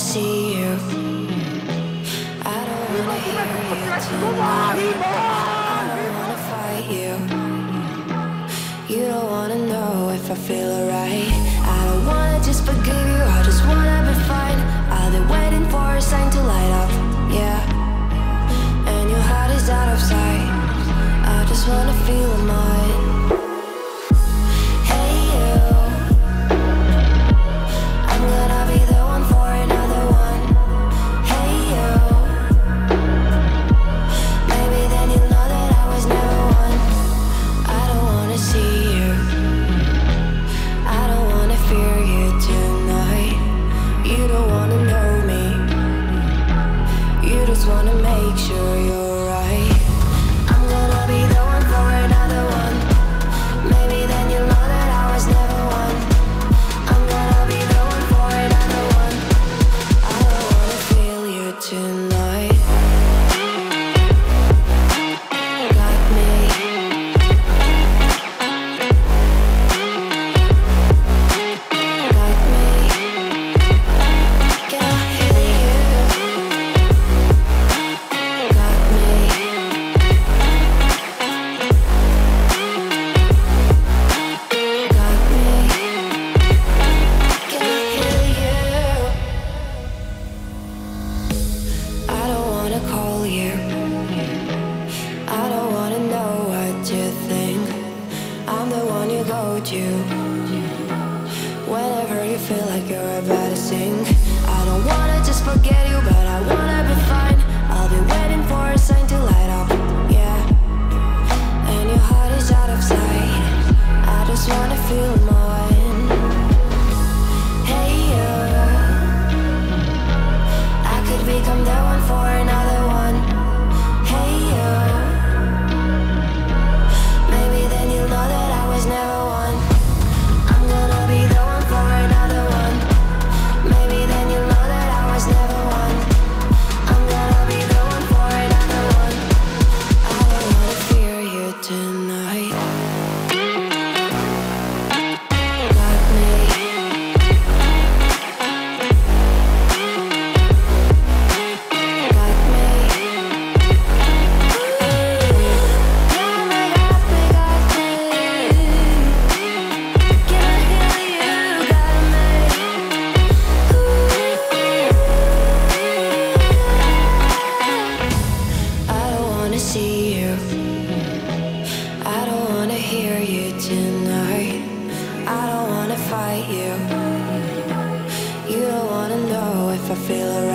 see you. I don't wanna hear you tonight. I don't wanna fight you. You don't wanna know if I feel alright. I don't wanna just forgive you. I just wanna be fine. I'll be waiting for a make sure you. Whenever you feel like you're about to sink I don't wanna just forget you, You don't wanna know if I feel alright.